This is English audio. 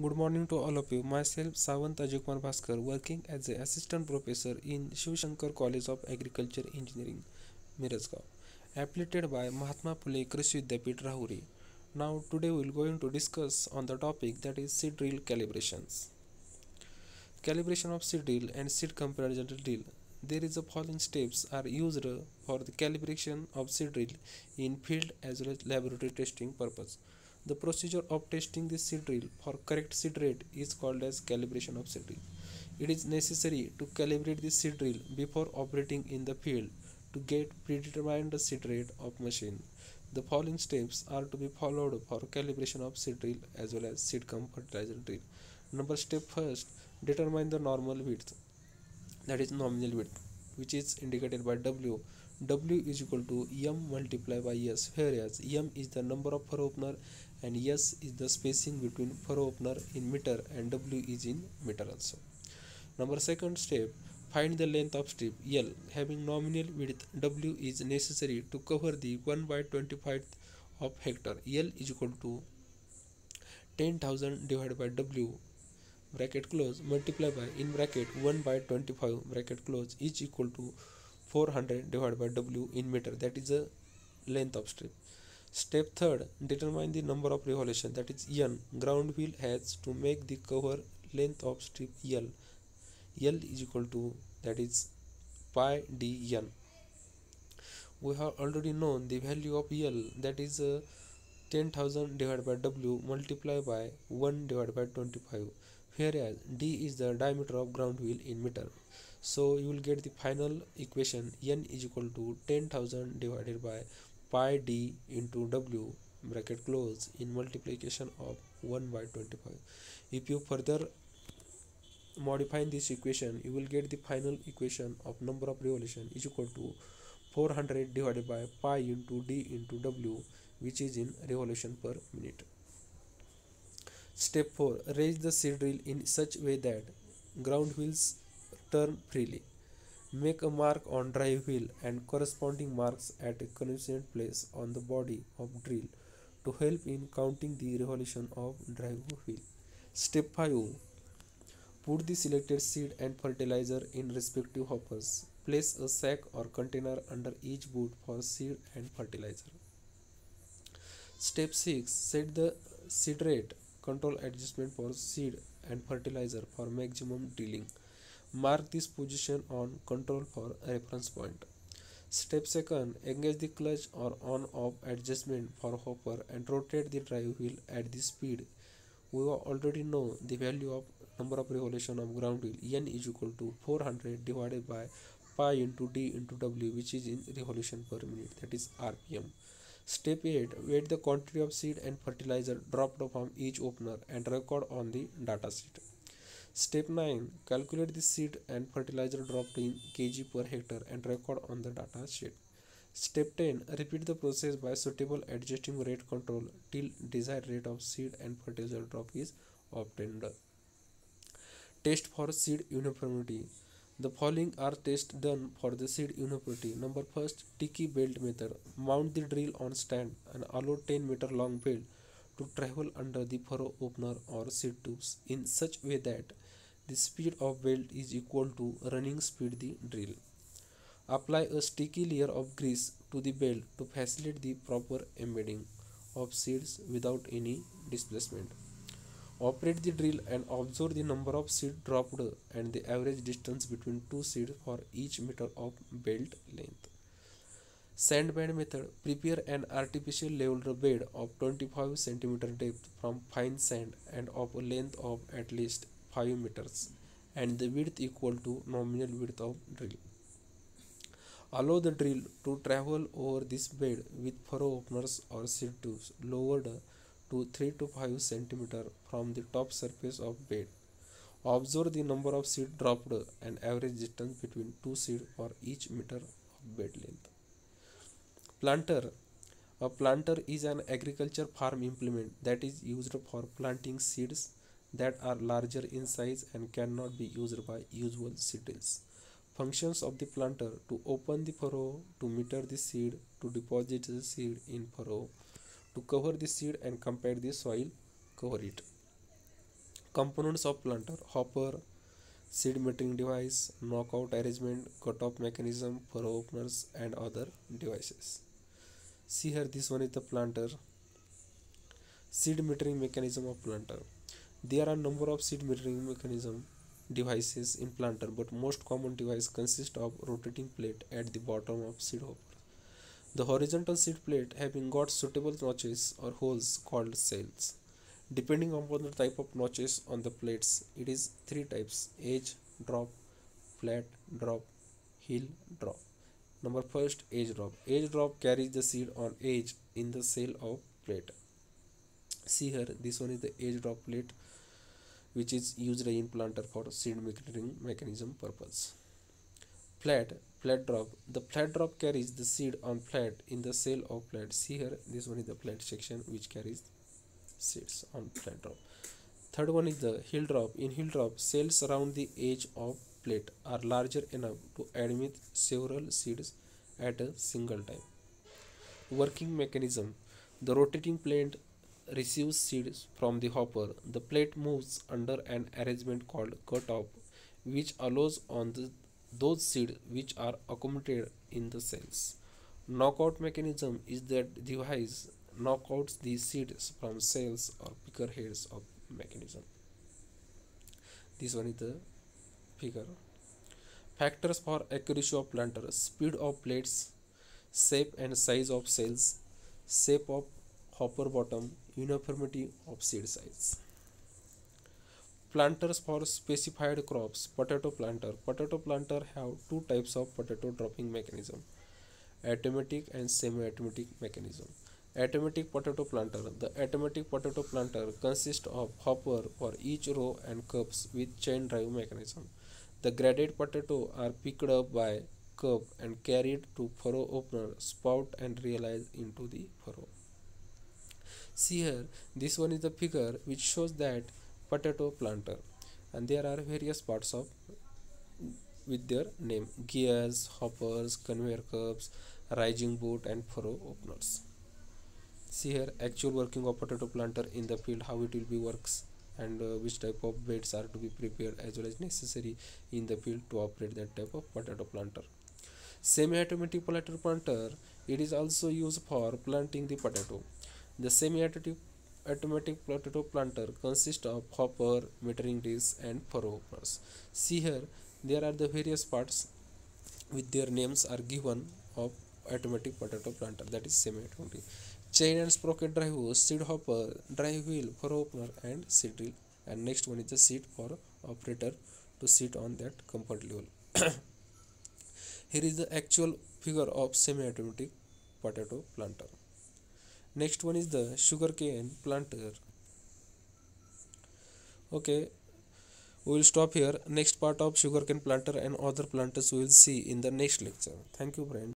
Good morning to all of you. Myself, Sawant Ajaykumar Bhaskar, working as an assistant professor in Shiv Shankar College of Agriculture Engineering, Mirajgaon, affiliated by Mahatma Phule Krishi Vidyapeeth Rahuri. Now, today we will going to discuss on the topic that is seed drill calibrations. Calibration of seed drill and seed comparison drill. There is the following steps are used for the calibration of seed drill in field as well as laboratory testing purpose. The procedure of testing the seed drill for correct seed rate is called as calibration of seed drill. It is necessary to calibrate the seed drill before operating in the field to get predetermined seed rate of machine. The following steps are to be followed for calibration of seed drill as well as seed cum fertilizer drill. Number step first, determine the normal width that is nominal width which is indicated by W. W is equal to M multiplied by S whereas M is the number of furrow opener and S is the spacing between furrow opener in meter and W is in meter also. Number second step find the length of strip L. Having nominal width W is necessary to cover the 1 by 25 of hectare. L is equal to 10,000 divided by W bracket close multiply by in bracket 1 by 25 bracket close is equal to 400 divided by W in meter. That is the length of strip Step third, determine the number of revolution that is N. Ground wheel has to make the cover length of strip L. L is equal to that is pi d n. We have already known the value of L that is uh, 10,000 divided by W multiplied by 1 divided by 25 whereas D is the diameter of ground wheel in meter. So you will get the final equation N is equal to 10,000 divided by pi d into w bracket close in multiplication of 1 by 25 if you further modify this equation you will get the final equation of number of revolution is equal to 400 divided by pi into d into w which is in revolution per minute. Step 4 raise the seed drill in such way that ground wheels turn freely Make a mark on drive wheel and corresponding marks at a convenient place on the body of drill to help in counting the revolution of drive wheel. Step 5. Put the selected seed and fertilizer in respective hoppers. Place a sack or container under each boot for seed and fertilizer. Step 6. Set the seed rate control adjustment for seed and fertilizer for maximum drilling. Mark this position on control for reference point. Step 2. Engage the clutch or on-off adjustment for hopper and rotate the drive wheel at the speed. We already know the value of number of revolution of ground wheel n is equal to 400 divided by pi into d into w which is in revolution per minute that is rpm. Step 8. Weight the quantity of seed and fertilizer dropped from each opener and record on the data sheet. Step 9. Calculate the seed and fertilizer dropped in kg per hectare and record on the data sheet. Step 10. Repeat the process by suitable adjusting rate control till desired rate of seed and fertilizer drop is obtained. Test for seed uniformity. The following are tests done for the seed uniformity. Number first, Sticky belt method. Mount the drill on stand and allow 10 meter long belt to travel under the furrow opener or seed tubes in such way that the speed of belt is equal to running speed the drill. Apply a sticky layer of grease to the belt to facilitate the proper embedding of seeds without any displacement. Operate the drill and observe the number of seeds dropped and the average distance between two seeds for each meter of belt length. Sandbed method Prepare an artificial level bed of 25 cm depth from fine sand and of a length of at least 5 meters and the width equal to nominal width of drill. Allow the drill to travel over this bed with furrow openers or seed tubes lowered to 3 to 5 cm from the top surface of bed. Observe the number of seed dropped and average distance between two seed for each meter of bed length. Planter A planter is an agriculture farm implement that is used for planting seeds that are larger in size and cannot be used by usual seedlings. Functions of the planter to open the furrow, to meter the seed, to deposit the seed in furrow, to cover the seed and compare the soil, cover it. components of planter hopper seed metering device knockout arrangement cut-off mechanism furrow openers and other devices see here this one is the planter seed metering mechanism of planter there are a number of seed metering mechanism devices in but most common device consist of rotating plate at the bottom of seed hopper. The horizontal seed plate having got suitable notches or holes called cells depending upon the type of notches on the plates it is three types edge drop flat drop heel drop. Number first edge drop. Edge drop carries the seed on edge in the cell of plate. See here this one is the edge drop plate which is used in planter for seed mechanism purpose flat flat drop the flat drop carries the seed on flat in the cell of plant see here this one is the plant section which carries seeds on flat drop. Third one is the heel drop. In heel drop, cells around the edge of plate are larger enough to admit several seeds at a single time. Working mechanism The rotating plate receives seeds from the hopper. The plate moves under an arrangement called cut-off, which allows on the, those seeds which are accommodated in the cells. Knockout mechanism is that device knock out the seeds from cells or picker heads of mechanism. This one is the figure. Factors for accuracy of planter, speed of plates, shape and size of cells, shape of hopper bottom, uniformity of seed size. Planters for specified crops, potato planter. Potato planter have two types of potato dropping mechanism, automatic and semi-automatic mechanism. Automatic potato planter. The automatic potato planter consists of hopper for each row and cups with chain drive mechanism. The graded potato are picked up by cup and carried to furrow opener, spout and realized into the furrow. See here, this one is the figure which shows that potato planter. And there are various parts of with their name gears, hoppers, conveyor cups, rising boot and furrow openers. See here actual working of potato planter in the field how it will be works and uh, which type of beds are to be prepared as well as necessary in the field to operate that type of potato planter. Semi-automatic potato planter it is also used for planting the potato the semi-automatic automatic potato planter consists of hopper metering disc and furrow openers see here there are the various parts with their names are given of automatic potato planter that is semi-automatic chain and sprocket drive seed hopper, drive wheel furrow opener and seed drill and next one is the seat for operator to sit on that comfort level. Here is the actual figure of semi-automatic potato planter. Next one is the sugarcane planter. Okay, we will stop here. Next part of sugarcane planter and other planters we will see in the next lecture. Thank you friends.